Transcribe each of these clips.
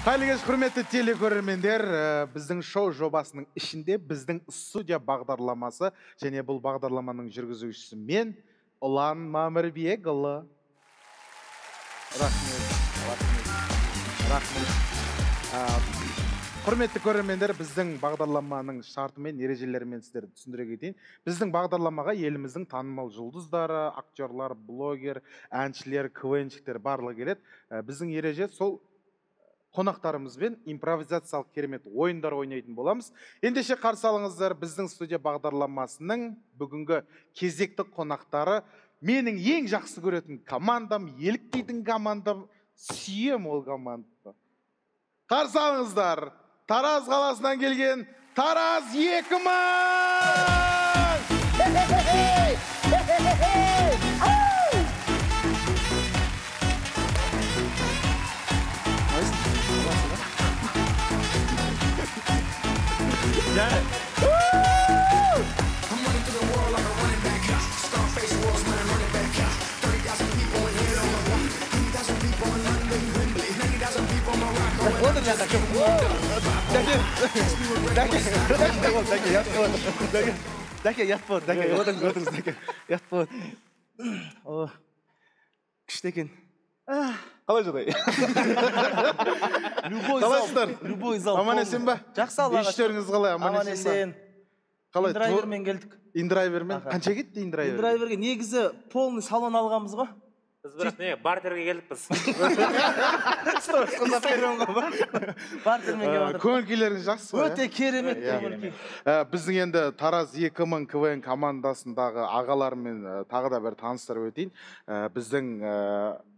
қайырлы кеш құрметті телекөрермендер. Ә, біздің шоу жобасының ішінде біздің студия бағдарламасы және бұл бағдарламаның жүргізушісі мен ұлан мамырбекұлы. Рахмет рахмет рахмет. Ә, құрметті көрермендер біздің бағдарламаның шарты мен ережелерімен сіздерді түсіндіре кетейін. Біздің бағдарламаға еліміздің танымал жұлдыздары актерлар блогер әншілер квнщиктер барлығы келеді. Ә, біздің ереже сол қонақтарымызбен импровизациялық керемет ойындар ойнайтын боламыз. Ендеше қарсы алыңыздар біздің студия бағдарламасының бүгінгі кезекті қонақтары. Менің ең жақсы көретін командам еліктейтін командам сүйем ол команданы қарсы алыңыздар. Тараз қаласынан келген тараз екі мың! Yeah. Woo! I'm the world like a running back. Walls, back. 30,000 people in here on people in London, Wembley. people in Morocco. Dat je... Dat je... Dat je... Dat je... Dat je... Dat dat je. Oh. Қалай жағдай любой Қалайсыздар? зал любой зал аман есен ба? Жақсы аллаға шүкір. іштеріңіз қалай аман аман есен ба? есен. Қалай драйвермен келдік. индрайвермен қанша кетті индрайвер драйверге негізі полный салон алғанбыз ғой. Біз бірақ не бартерге келдік біз? Бартермен келіп жатыр көңіл күйлеріңіз жақсы ғой өте керемет Иә. көңіл күй. Ә, біздің енді тараз 2000 квн командасындағы ағалармен ә, тағы да бір таныстырып өтейін. Ә, біздің ә,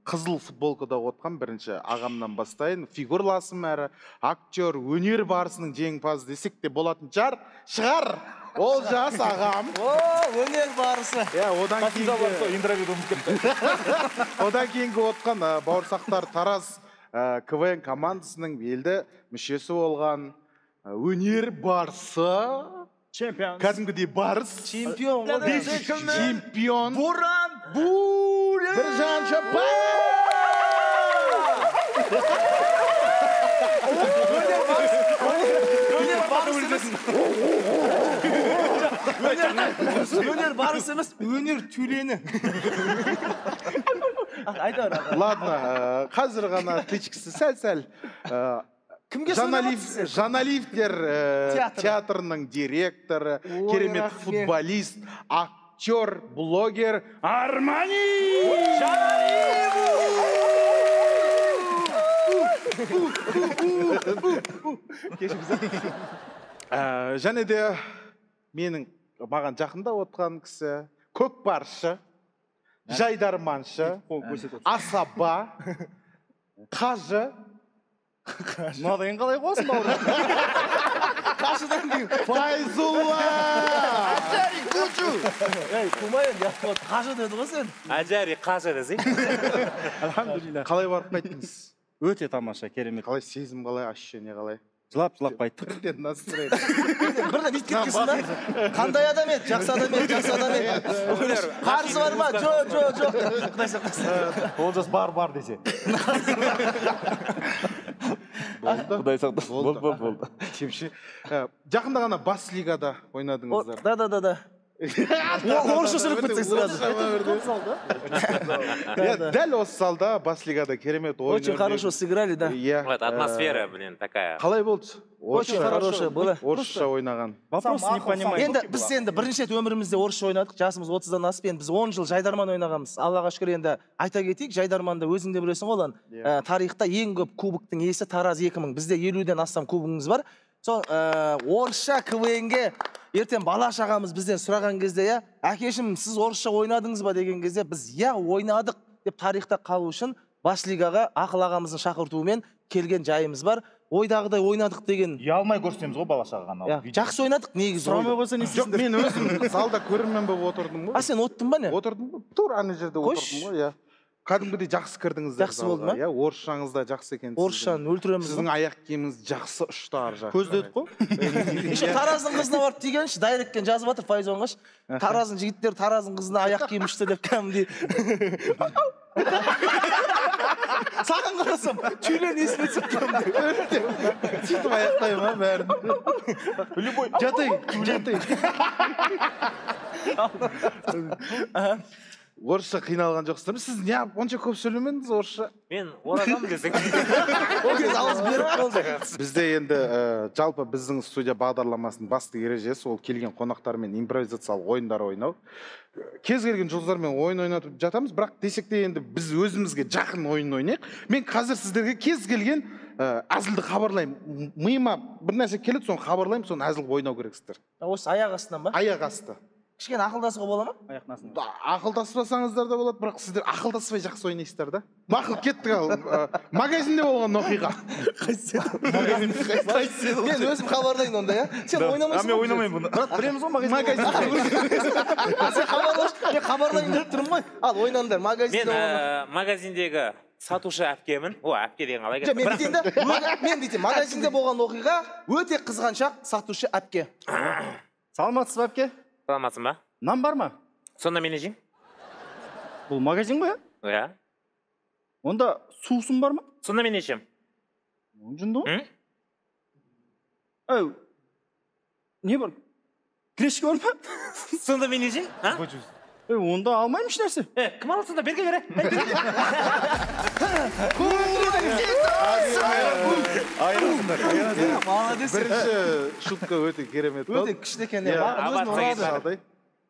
қызыл футболкада отқан бірінші ағамнан бастайын. Фигурласым әрі актер өнер барысының жеңімпазы десек те болатын шығар шығар. Ол жас ағам. О өнер барысы. Иә одан кейінгі одан кейінгі отқан ә, бауырсақтар тараз ә, квн командасының белді мүшесі болған ә, өнер барысы. Чемпион кәдімгідей барыс. Чемпион. Ғой бес чемпион. Буран біржан өнер барысы емес өнер барысы емес өнер аға. ладно ә, қазір ғана тычкісі сәл сәл ә, кімге жаналиевтер Театры. театрының директоры керемет футболист актер блогер армани! Ә, және де менің маған жақында отқан кісі көкпаршы жайдарманшы асаба қажы. Мынадайын қалай қоясың бауырым қашыдан кейін файзулла ей тумай енді ұят болды қажы деді ғой сен әжәри қажы десей альхамдулилля қалай барып қайттыңыз өте тамаша керемет қалай сезім қалай ощущение қалай жылап жылап қайттық бірден настроение бірден бүйтіп кеткенсің да қандай адам еді жақсы адам еді жақсы адам еді қарызы бар ма жоқ жоқ жоқ құдай сақтасын олжас бар бар десе құдай сақтасын. Болды. Болды болды Ә, жақында ғана бас лигада ойнадыңыздар. Да да да да. Орысша сөйлеп кетсең сразу дәл осы залда бас лигада керемет ойын очень хорошо сыграли да. Иә вот атмосфера блин такая. Қалай болды? Очень хорошо было орысша ойнаған. Вопрос не понимаю. Енді біз енді бірінші рет өмірімізде орысша ойнадық. Жасымыз отыздан асып енді біз он жыл жайдарман ойнағанбыз. Аллаға шүкір енді айта кетейік жайдарманды өзің де білесің ғой ұлан Иә. Ә, тарихта ең көп кубоктың иесі тараз 2000 бізде елуден астам кубогымыз бар. Сол ә, орысша квнге ертең бала шағамыз бізден сұраған кезде иә әкешім сіз орысша ойнадыңыз ба? деген кезде біз иә ойнадық деп тарихта қалу үшін бас лигаға ақыл ағамыздың шақыртуымен келген жайымыз бар. Ойдағыдай ойнадық деген ұялмай көрсетеміз ғой бала шағаға иә, жақсы ойнадық негізі сұрамай қойса не жоқ мен өзім залда көрермен болып отырдым а ғой сен оттың ба не? Отырдым ғой тура ана жерде отырдым ғой иә. Кәдімгідей жақсы кірдіңіздер Жақсы болды ма? иә орысшаңыз да жақсы екен орысшаны өлтіреміз сіздің аяқ киіміңіз жақсы ұшты ар жақ көздедік қой. Еще тараздың қызына барып тигенші дайректен жазып жатыр файзонғаш. Тараздың жігіттері тараздың қызына аяқ киім ішті деп кәдімгідей. Саған қарасам тюлен есіме түсіп кәдімгідей. Сөйтіп аяқтаймын ма бәрін? Любой. Жатайын жатайын. Орысша қиналған жоқсыздар ма? Сіз неғып онша көп сөйлемедіңіз орысша? Мен оразамын десең ол кезде ауыз беріп болды бізде енді ә, жалпы біздің студия бағдарламасының басты ережесі ол келген қонақтармен импровизациялық ойындар ойнау. Кез келген жұлдыздармен ойын ойнатып жатамыз бірақ десек те енді біз өзімізге жақын ойын ойнайық. Мен қазір сіздерге кез келген ә, әзілді хабарлаймын. Миыма бір нәрсе келеді соны хабарлаймын соны әзіл қылып ойнау керексіздер осы аяқ астынан ба? Аяқ асты. Кішкене ақылдасуға бола ма? Ақылдаспасаңыздар да болады бірақ сіздер ақылдаспай жақсы ойнайсыздар да. Мақұл кеттік ал магазинде болған оқиға. Мен өзім хабарлайын онда иә? Сен ойнамайсың мен ойнамаймын бұны. Брат білеміз ғой магазин. Сен мен хабарлайын деп тұрмын ғой. Ал ойнаңдар мен магазинде ойна. ә, магазиндегі сатушы әпкемін. О әпке деген қалай жоқ мен кетті бүйтейін да мен бүйтейін магазинде болған оқиға өте қызғаншақ сатушы әпке. Саламатсыз ба әпке? Саламатсың ба нан бар ма сонда мен не жеймін бұл магазин ғой иә иә онда сусын бар ма сонда мен не ішемін жынды ғой әу не бар клешка бар ма сонда мен не жеймін онда алмаймын ешнәрсе е кім алады сонда берге бере молодец бірінші шутка өте керемет. Болды өте күшті екен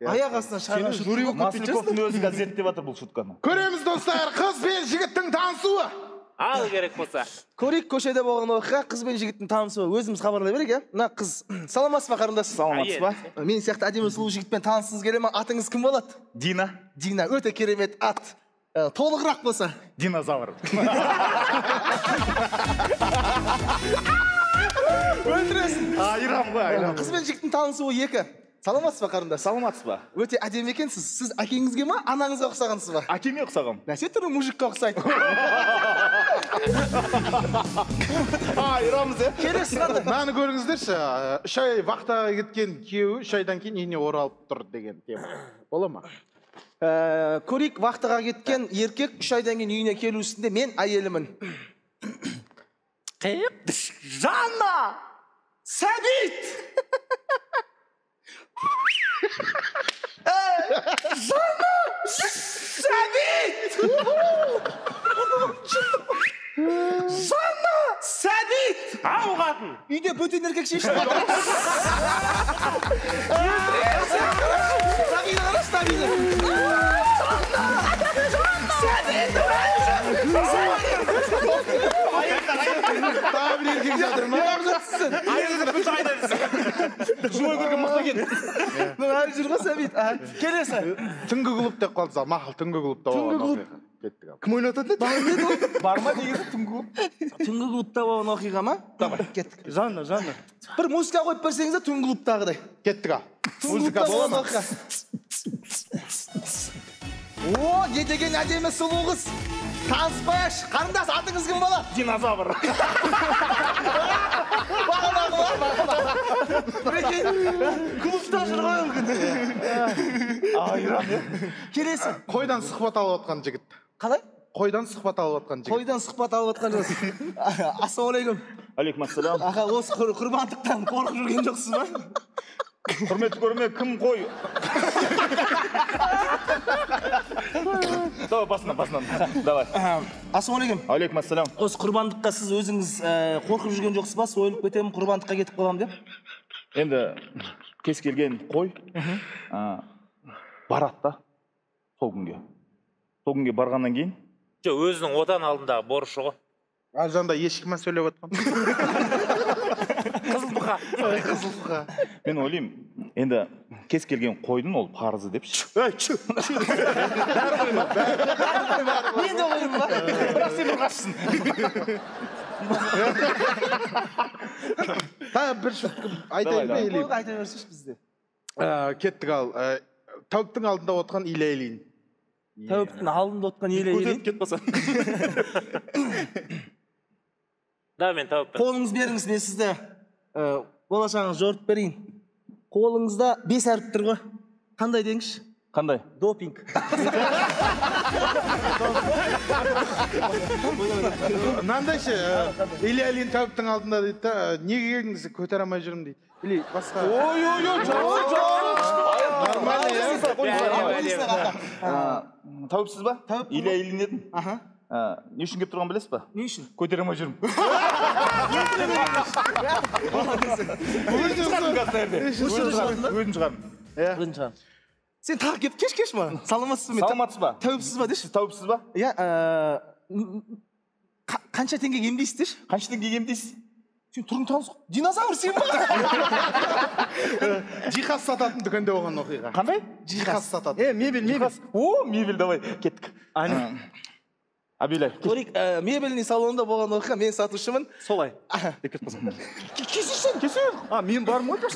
Иә. аяқ астынан шығарған шутка өзі қазір зерттеп жатыр бұл шутканы. Көреміз достар қыз бен жігіттің танысуы. Ал керек болса. Көрейік көшеде болған оқиға қыз бен жігіттің танысуы. Өзіміз хабарлай берейік иә? Мына қыз саламатсыз ба қарындас саламатсыз ба? Мен сияқты әдемі сұлу жігітпен танысқыңыз келе ма атыңыз кім болады? Дина. Дина өте керемет ат. Ә, толығырақ болса. Динозавр. Өлтіресің. Айран ғой айран қыз бен жігіттің танысуы екі. Саламатсыз ба қарындас? Саламатсыз ба? Өте әдемі екенсіз. Сіз әкеңізге ма анаңызға ұқсағансыз ба? Әкеме ұқсағанмын бәсе түрі мужикке ұқсайды. айранбыз иә келесі қандай мынаны көріңіздерші үш ай вахтаға кеткен күйеуі үш айдан кейін үйіне оралып тұр деген тема. Бола ма? Ә, көрейік вахтаға кеткен еркек үш айдан кейін үйіне келу үстінде мен әйелімін. Жанна сәбит Ә, жанна сәбит жанна сәбит ау қатын үйде бөтен еркек шешіп жатыр Жуай көрген мықты екен. Мына әлі жүр ғой Сәбит. А, Келесі. түнгі клуб деп қалдыңыз ал мақұл түнгі клубта Түнгі клуб. кеттік ал Кім ойнатады? Бар еді ол. Бар ма негізі түнгі клуб? Түнгі клубта болған оқиға ма? Давай, кеттік. жанна жанна Бір музыка қойып берсеңіз де түнгі клубтағыдай. кеттік ал Түнгі музыка бола ма. О, не деген әдемі сұлу қыз. Таныспайықшы. Қарындас, атыңыз кім болады? динозавр бағанағы бар бағанағы мінекей клубта жүр ғой ол күні айран келесі. Қойдан сұхбат алып жатқан жігіт. Қалай? Қойдан сұхбат алып жатқан жігіт. Қойдан сұхбат алып жатқан жоқсыз ассалаумағалейкум. Алейкум ассалам аға осы құр- құрбандықтан қорқып жүрген жоқсыз ба? Құрметті көрермен кім қой? давай басынан басынан давай. Ассалаумағалейкум алейкум. Ассалам осы құрбандыққа сіз өзіңіз ә, қорқып жүрген жоқсыз ба? Сойылып кетемін құрбандыққа кетіп қаламын деп? Енді кез келген қой а, барады да сол күнге. Сол күнге барғаннан кейін. Жоқ өзінің отан алдындағы борышы ғой. Ар жағында ешкі ма сөйлеп жатқан қызыл бұқа қызыл бұқа мен ойлаймын енді кез келген қойдың ол парызы деп ше. Мен де ойым ба? Бірақ сен ұрғашысың тағы бір шутка айтайын ба или айта берсейші бізде. Ә, кеттік ал. Ә, тәуіптің алдында отқан илья ильин тәуіптің алдында отқан еле көтеріп кетіп қалса да мен тауыппын қолыңызды беріңіз мен сізді? Ә, болашағыңызды жорытып берейін. Қолыңызда бес әріп тұр ғой. Қандай деңізші? Қандай? Допинг. Мынандайшы э, илья тәуіптің алдында дейді да э, неге келдіңіз? Көтере алмай жүрмін дейді. Или басқа? Ой ой ой нормально иә. тәуіпсіз ба? Тәуіппін илья ильин едім аха. А, не үшін келіп тұрғанын білесіз ба не үшін көтере алмай жүрмін өзім шығардым өзім шығардым иә бірінші шығар сен тағы келіп кеш кеш маған саламатсыз ба саламатсыз ба тәуіпсіз ба деші тәуіпсіз ба иә қанша теңгеге емдейсіз деші қанша теңгеге емдейсіз сен түрің таныс динозавр сен ба жиһаз сататын дүкенде болған оқиға. Қандай? Жиһаз сататын. Е мебель мебель. О мебель давай кеттік. Абилай көрейік ә, мебельный салонда болған оқиға мен сатушымын. Солай. Кесейік сен кесер а мен бармын ғой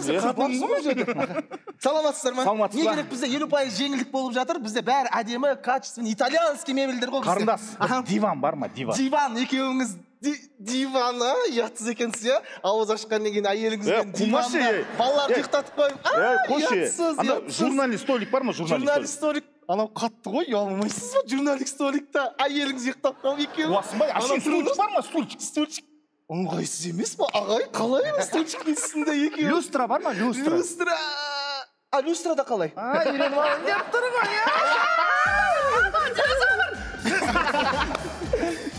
саламатсыздар ма? Саламатсыз не ба? керек бізде елу пайыз жеңілдік болып жатыр. Бізде бәрі әдемі качественный итальянский мебельдер ғой қарындас диван бар ма? Диван. Диван екеуіңіз ди- диван а? Ұятсыз екенсіз иә? Ауыз ашқаннан кейін әйеліңізбен диванда балаларды Е. ұйықтатып қойып а, ей қойшы ұятсыз, журналист столик бар ма журналист столик анау қатты ғой ұялмайсыз ба? Журналист столикта әйеліңіз ұйықтап қалып екеуі. Уасынбай а сен стульчик бар ма? Стульчик. Стульчик. Ыңғайсыз емес па ағай қалай стульчиктің үстінде екеуі? Люстра бар ма? Люстра. Люстра. А люстрада қалай? Үйреніп алайын деп тұр ғой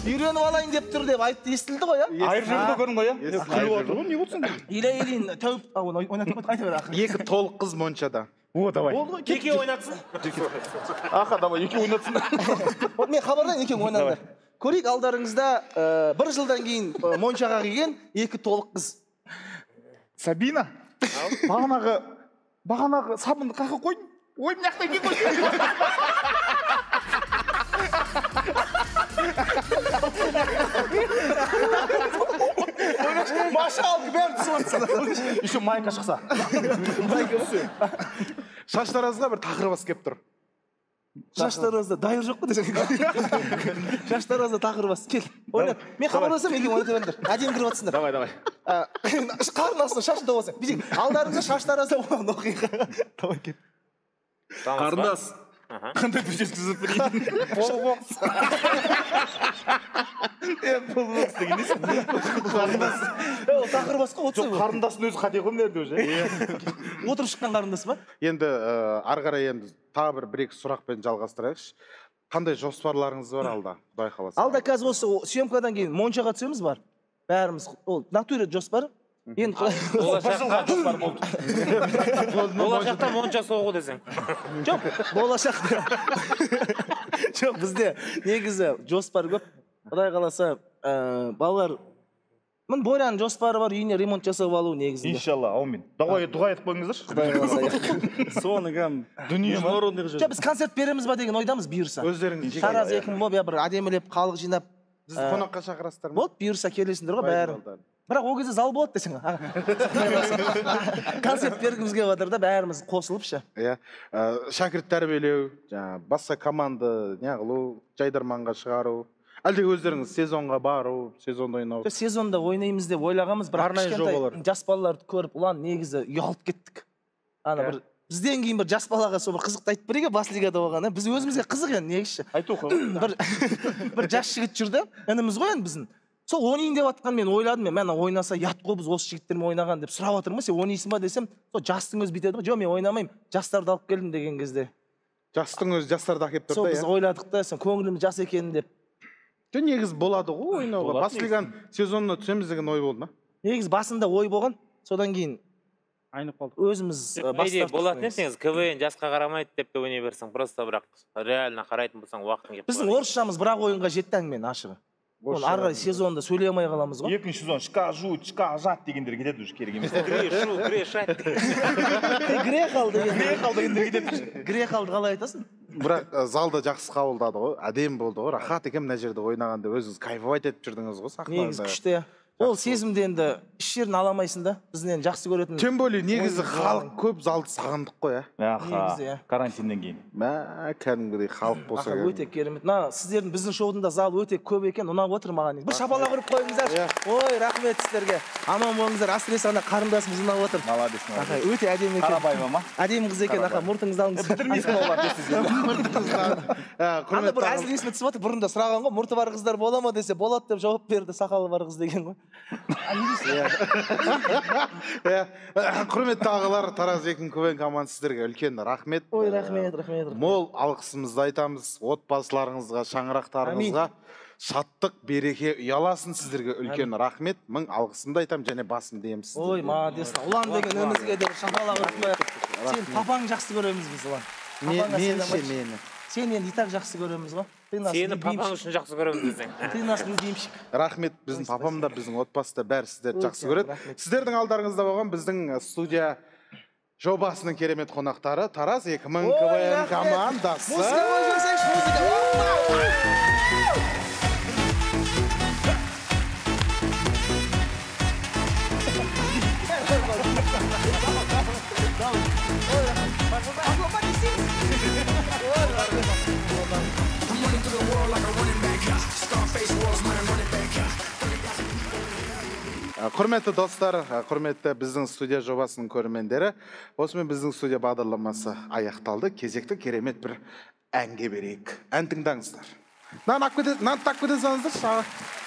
үйреніп алайын деп тұр деп айтты естілді ғой иә айыр жерде көрдің ғой иә күліп отыр ғой не болсын? Иля ильин тәуіп оны ойнатып қойды айта бер ақыры. Екі толық қыз моншада. О давай болды ғой екеуі ойнатсын аха давай екеуі ойнатсын Вот мен хабарлайын екеуің ойнаңдар көрейік алдарыңызда ә, бір жылдан кейін ә, моншаға келген екі толық қыз сабина бағанағы бағанағы сабынды қай жаққа қойдың ой мына жақта екен ғой маша алды бәрі түсіп еще майка шықса шаштаразға бір тақырбас келіп тұр. Шаштаразда дайыр жоқ қой десең. Шаштаразда тақыр бас кел. Ойнат мен хабарласамын екеуің ойната беріңдер әдемі кіріп жатсыңдар давай давай. Қардың астына шашында болсаң бүйтейік алдарыңызда шаштаразда болған оқиға. Давай кел. Қарындас. қандай жеткізіп берейін ол тақыр бас қой жоқ отсай қарындастың өзі қате ғой мына жерде уже отырып шыққан қарындас па? Енді ары қарай енді тағы бір бір екі сұрақпен жалғастырайықшы. Қандай жоспарларыңыз бар алда? Құдай қаласа. Алда қазір осы съемкадан кейін моншаға түсеміз бар. Бәріміз ол натуре жоспар. Енді болашақта монша соғу десең. Жоқ болашақта. Жоқ бізде негізі жоспар көп. Құдай қаласа ә, балалар міне боряның жоспары бар үйіне ремонт жасап алу негізінде. Иншалла аумин. Дұға дұға етіп қойыңыздаршы. Құдай қаласа соны кәдімгі дүние жоқ біз концерт береміз ба деген ойдамыз бұйырса. Өздеріңіз тараз екі мың болып иә бір әдемілеп халық жинап бізді қонаққа шақырасыздар ма? Болды бұйырса келесіңдер ғой бәрі. Бірақ ол кезде зал болады десең концерт бергіміз келіп жатыр да бәріміз қосылып ше иә ә, шәкірт тәрбиелеу жаңағы басқа команда неғылу жайдарманға шығару. Әлде өздеріңіз сезонға бару сезонда ойнау? Жоқ, сезонда ойнаймыз деп ойлағанбыз бірақ Арнайы кішкентай жобалар. жас балаларды көріп ұлан негізі ұялып кеттік ана Иә. бір бізден кейін бір жас балаға сол бір қызықты айтып берейік бас лигада болған біз өзімізге қызық енді негізі. Айту ғой бір бір жас жігіт жүр да ініміз ғой енді біздің. Сол ойнайын деп жатқан мен ойладым мен мә ойнаса ұят қой біз осы жігіттермен ойнаған деп сұрап жатырмын сен ойнайсың ба? десем сол жастың өзі бүйтеді ғой жоқ мен ойнамаймын жастарды алып келдім деген кезде. Жастың өзі жастарды әкеліп сол тұр біз да иә? ойладық та сен көңілім жас екен деп. Жоқ негізі болады ғой ойнауға. бас лиганың сезонына түсеміз деген ой болды ма? Негізі басында ой болған содан кейін айнып қалдық. өзіміз болатын негізі квн жасқа қарамайды деп те ойнай берсең просто бірақ реально қарайтын болсаң уақытың келіп біздің орысшамыз бір ақ ойынға жетті әңгіменің ашығы. Оны ары қарай сезонда сөйлей алмай қаламыз ғой. Екінші сезон шка жу чка жат дегендер кетеді уже керек емес. Гре шу гре шать. Грех дегендер. Кетеді грех алды қалай айтасың? Бірақ ә, залда жақсы қабылдады ғой әдемі болды ғой. Рахат екен мына жерде ойнаған өзіңіз кайфовать етіп жүрдіңіз ғой негізі сахнада күшті иә. Ол сезімді енді іш жерін ала алмайсың да. Біздің енді жақсы көретін тем более негізі халық көп залды сағындық қой ә Негізі, аха иә. карантиннен кейін. Мә кәдімгідей халық болса өте керемет. Мына сіздердің біздің шоудың да залы өте көп екен ұнап отыр маған. Бір шапалақ ұрып қойыңыздаршы. Иә. ой рахмет сіздерге. Аман болыңыздар. Әсіресе ана қарындасымыз ұнап отыр. Молодец аха өте әдемі екен. Қарабаева ма әдемі қыз екен. Аха мұртыңызды алыңыз. Бітірмейсің олар Ә, бір әзіл есіме түсіп отыр. Бұрында сұраған ғой мұрты бар қыздар бола ма десе болады деп жауап берді сақалы бар қыз деген ғой. Иә. құрметті ағалар тараз екі квн командасы сіздерге үлкен рахмет. Ой рахмет рахмет мол алғысымызды айтамыз отбасыларыңызға шаңырақтарыңызға шаттық береке ұяласын сіздерге үлкен рахмет. Мың алғысымды айтамын және басымды иемін сіздерге. ой молодец. Ұлан деген інімізге де шапалақ ұрып қояйық. Сен Рахмет. папаң жақсы көреміз біз ұлан Мен- Папаңа мен ше сыйламайшы. мені. Сен енді и так жақсы көреміз ғой. Сені папаң үшін жақсы көремін десең. Ты нас любимчик рахмет біздің папам да біздің отбасы да бәрі сіздерді жақсы көреді. сіздердің алдарыңызда болған біздің студия жобасының керемет қонақтары тараз 2000 Ой, квн командасы. Музыка құрметті достар ә, құрметті біздің студия жобасының көрермендері осымен біздің студия бағдарламасы аяқталды. Кезекті керемет бір әнге берейік. Ән тыңдаңыздар. Нан алып нан тап кете салыңыздаршы.